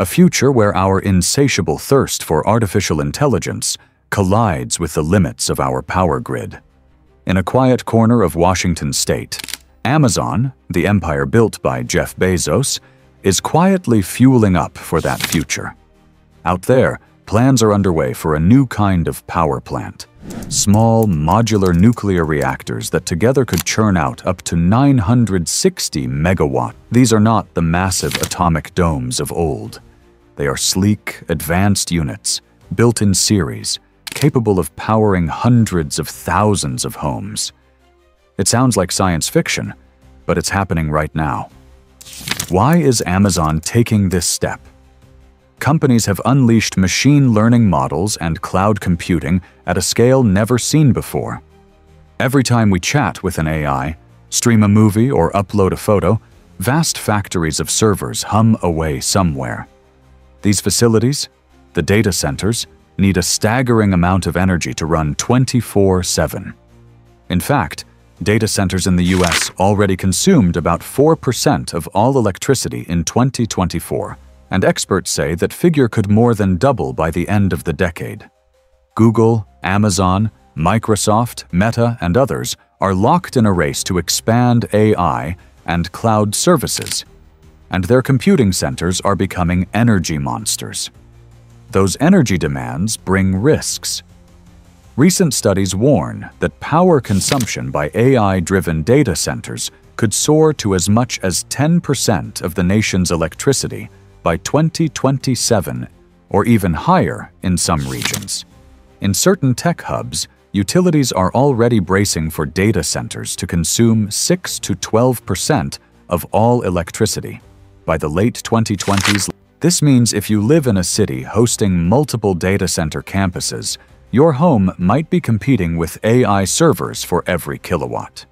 a future where our insatiable thirst for artificial intelligence collides with the limits of our power grid. In a quiet corner of Washington state, Amazon, the empire built by Jeff Bezos, is quietly fueling up for that future. Out there, plans are underway for a new kind of power plant. Small, modular nuclear reactors that together could churn out up to 960 megawatt. These are not the massive atomic domes of old. They are sleek, advanced units, built in series, capable of powering hundreds of thousands of homes. It sounds like science fiction, but it's happening right now. Why is Amazon taking this step? Companies have unleashed machine learning models and cloud computing at a scale never seen before. Every time we chat with an AI, stream a movie or upload a photo, vast factories of servers hum away somewhere. These facilities, the data centers, need a staggering amount of energy to run 24-7. In fact, data centers in the US already consumed about 4% of all electricity in 2024, and experts say that figure could more than double by the end of the decade. Google, Amazon, Microsoft, Meta, and others are locked in a race to expand AI and cloud services, and their computing centers are becoming energy monsters. Those energy demands bring risks. Recent studies warn that power consumption by AI-driven data centers could soar to as much as 10% of the nation's electricity by 2027 or even higher in some regions. In certain tech hubs, utilities are already bracing for data centers to consume 6 to 12% of all electricity. By the late 2020s, this means if you live in a city hosting multiple data center campuses, your home might be competing with AI servers for every kilowatt.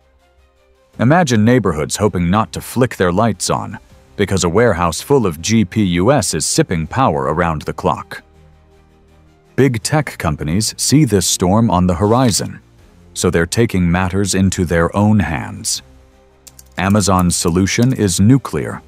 Imagine neighborhoods hoping not to flick their lights on because a warehouse full of GPUs is sipping power around the clock. Big tech companies see this storm on the horizon, so they're taking matters into their own hands. Amazon's solution is nuclear,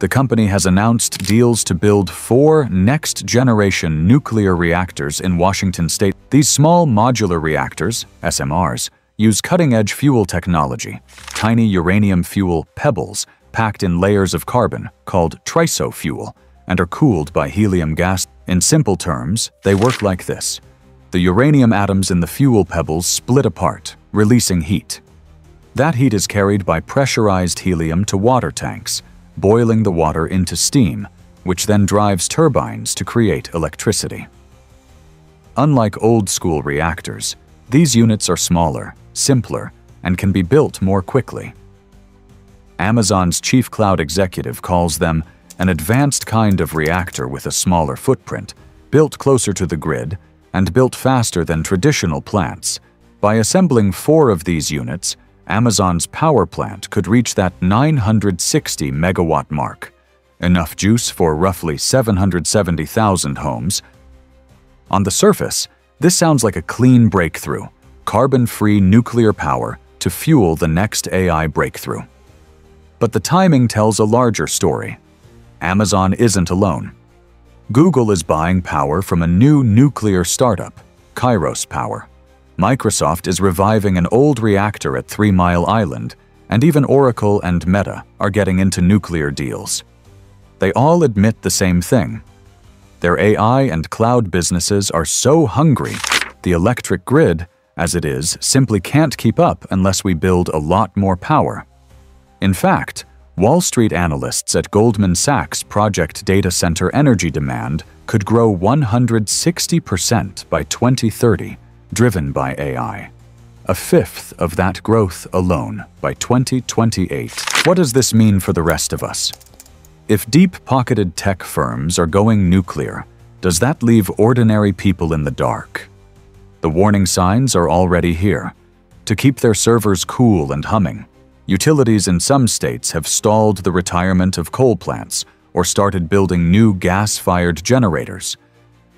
the company has announced deals to build four next-generation nuclear reactors in Washington state. These small modular reactors, SMRs, use cutting-edge fuel technology, tiny uranium fuel pebbles packed in layers of carbon called TRISO fuel, and are cooled by helium gas. In simple terms, they work like this. The uranium atoms in the fuel pebbles split apart, releasing heat. That heat is carried by pressurized helium to water tanks, boiling the water into steam, which then drives turbines to create electricity. Unlike old-school reactors, these units are smaller, simpler, and can be built more quickly. Amazon's chief cloud executive calls them an advanced kind of reactor with a smaller footprint, built closer to the grid, and built faster than traditional plants. By assembling four of these units, Amazon's power plant could reach that 960 megawatt mark, enough juice for roughly 770,000 homes. On the surface, this sounds like a clean breakthrough, carbon-free nuclear power to fuel the next AI breakthrough. But the timing tells a larger story. Amazon isn't alone. Google is buying power from a new nuclear startup, Kairos Power. Microsoft is reviving an old reactor at Three Mile Island, and even Oracle and Meta are getting into nuclear deals. They all admit the same thing. Their AI and cloud businesses are so hungry, the electric grid, as it is, simply can't keep up unless we build a lot more power. In fact, Wall Street analysts at Goldman Sachs project data center energy demand could grow 160% by 2030 driven by AI. A fifth of that growth alone by 2028. What does this mean for the rest of us? If deep-pocketed tech firms are going nuclear, does that leave ordinary people in the dark? The warning signs are already here. To keep their servers cool and humming, utilities in some states have stalled the retirement of coal plants or started building new gas-fired generators.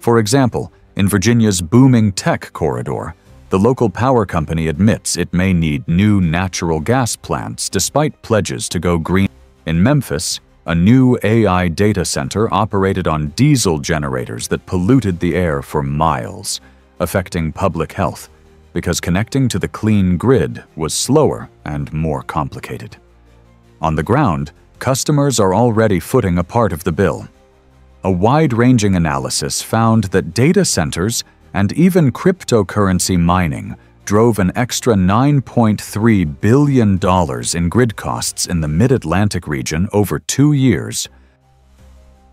For example, in Virginia's booming tech corridor, the local power company admits it may need new natural gas plants despite pledges to go green. In Memphis, a new AI data center operated on diesel generators that polluted the air for miles, affecting public health because connecting to the clean grid was slower and more complicated. On the ground, customers are already footing a part of the bill. A wide-ranging analysis found that data centers and even cryptocurrency mining drove an extra $9.3 billion in grid costs in the Mid-Atlantic region over two years.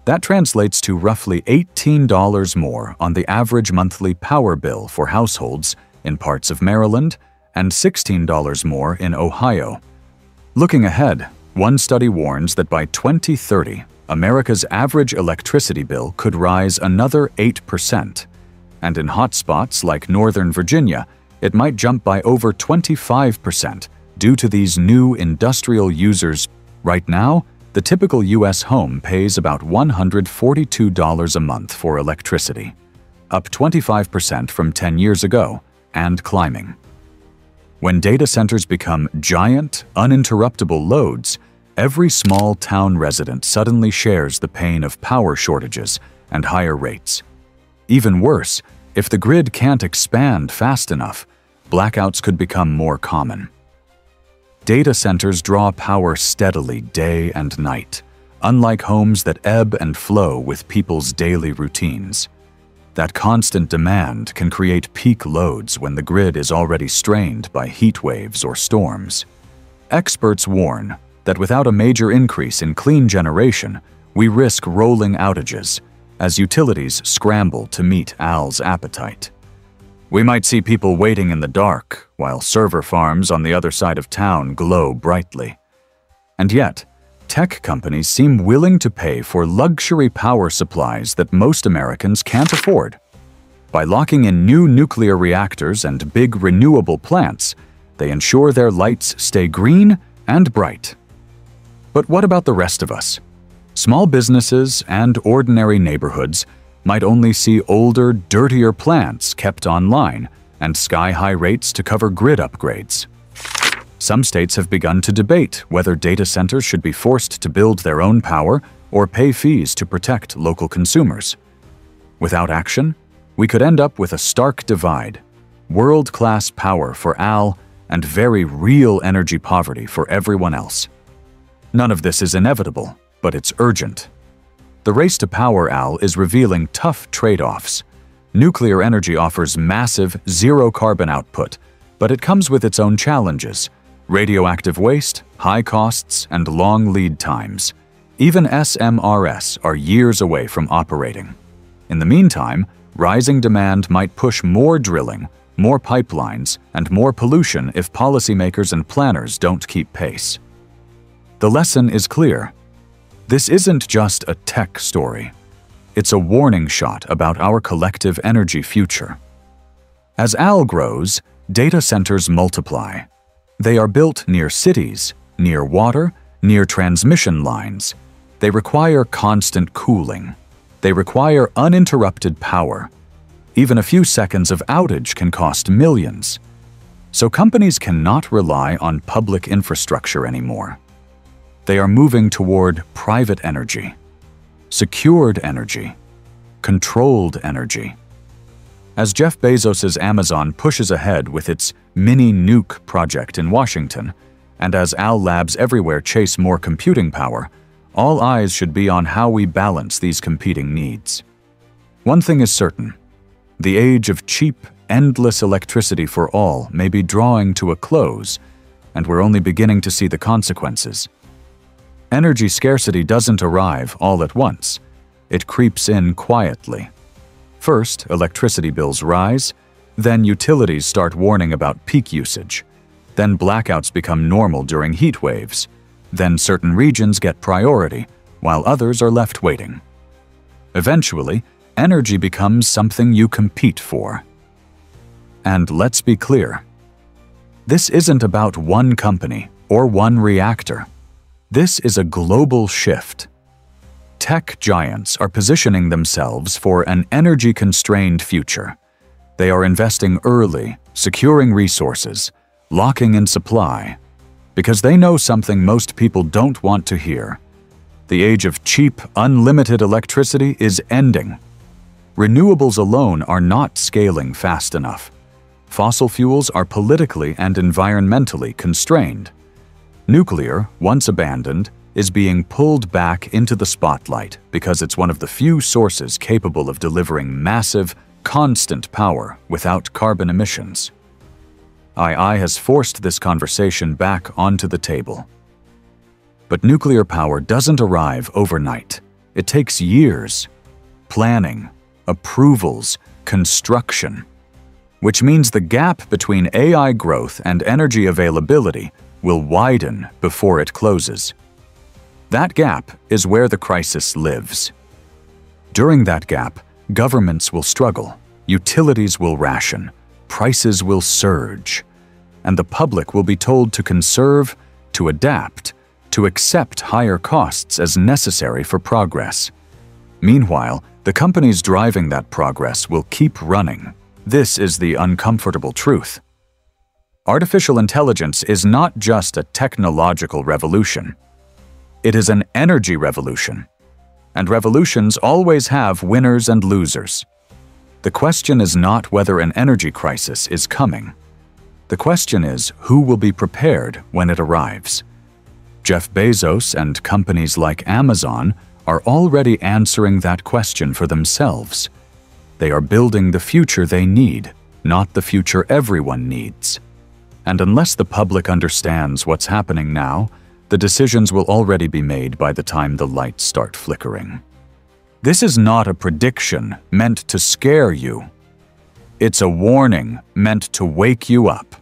That translates to roughly $18 more on the average monthly power bill for households in parts of Maryland and $16 more in Ohio. Looking ahead, one study warns that by 2030, America's average electricity bill could rise another 8%, and in hotspots like Northern Virginia, it might jump by over 25% due to these new industrial users. Right now, the typical U.S. home pays about $142 a month for electricity, up 25% from 10 years ago, and climbing. When data centers become giant, uninterruptible loads, every small town resident suddenly shares the pain of power shortages and higher rates. Even worse, if the grid can't expand fast enough, blackouts could become more common. Data centers draw power steadily day and night, unlike homes that ebb and flow with people's daily routines. That constant demand can create peak loads when the grid is already strained by heat waves or storms. Experts warn that without a major increase in clean generation, we risk rolling outages as utilities scramble to meet AI's appetite. We might see people waiting in the dark while server farms on the other side of town glow brightly. And yet, tech companies seem willing to pay for luxury power supplies that most Americans can't afford. By locking in new nuclear reactors and big renewable plants, they ensure their lights stay green and bright. But what about the rest of us? Small businesses and ordinary neighborhoods might only see older, dirtier plants kept online and sky-high rates to cover grid upgrades. Some states have begun to debate whether data centers should be forced to build their own power or pay fees to protect local consumers. Without action, we could end up with a stark divide, world-class power for AI and very real energy poverty for everyone else. None of this is inevitable, but it's urgent. The race to power, AI, is revealing tough trade-offs. Nuclear energy offers massive, zero-carbon output, but it comes with its own challenges. Radioactive waste, high costs, and long lead times. Even SMRs are years away from operating. In the meantime, rising demand might push more drilling, more pipelines, and more pollution if policymakers and planners don't keep pace. The lesson is clear. This isn't just a tech story. It's a warning shot about our collective energy future. As AI grows, data centers multiply. They are built near cities, near water, near transmission lines. They require constant cooling. They require uninterrupted power. Even a few seconds of outage can cost millions. So companies cannot rely on public infrastructure anymore. They are moving toward private energy, secured energy, controlled energy. As Jeff Bezos' Amazon pushes ahead with its mini nuke project in Washington, and as AI Labs everywhere chase more computing power, all eyes should be on how we balance these competing needs. One thing is certain. The age of cheap, endless electricity for all may be drawing to a close, and we're only beginning to see the consequences. Energy scarcity doesn't arrive all at once. It creeps in quietly. First, electricity bills rise, then utilities start warning about peak usage. Then blackouts become normal during heat waves. Then certain regions get priority, while others are left waiting. Eventually, energy becomes something you compete for. And let's be clear. This isn't about one company or one reactor. This is a global shift. Tech giants are positioning themselves for an energy-constrained future. They are investing early, securing resources, locking in supply, because they know something most people don't want to hear. The age of cheap, unlimited electricity is ending. Renewables alone are not scaling fast enough. Fossil fuels are politically and environmentally constrained. Nuclear, once abandoned, is being pulled back into the spotlight because it's one of the few sources capable of delivering massive, constant power without carbon emissions. AI has forced this conversation back onto the table. But nuclear power doesn't arrive overnight. It takes years. Planning, approvals, construction. Which means the gap between AI growth and energy availability will widen before it closes. That gap is where the crisis lives. During that gap, governments will struggle, utilities will ration, prices will surge, and the public will be told to conserve, to adapt, to accept higher costs as necessary for progress. Meanwhile, the companies driving that progress will keep running. This is the uncomfortable truth. Artificial intelligence is not just a technological revolution. It is an energy revolution. And revolutions always have winners and losers. The question is not whether an energy crisis is coming. The question is who will be prepared when it arrives. Jeff Bezos and companies like Amazon are already answering that question for themselves. They are building the future they need, not the future everyone needs. And unless the public understands what's happening now, the decisions will already be made by the time the lights start flickering. This is not a prediction meant to scare you. It's a warning meant to wake you up.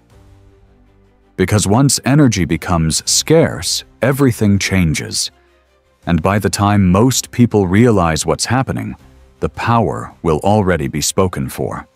Because once energy becomes scarce, everything changes. And by the time most people realize what's happening, the power will already be spoken for.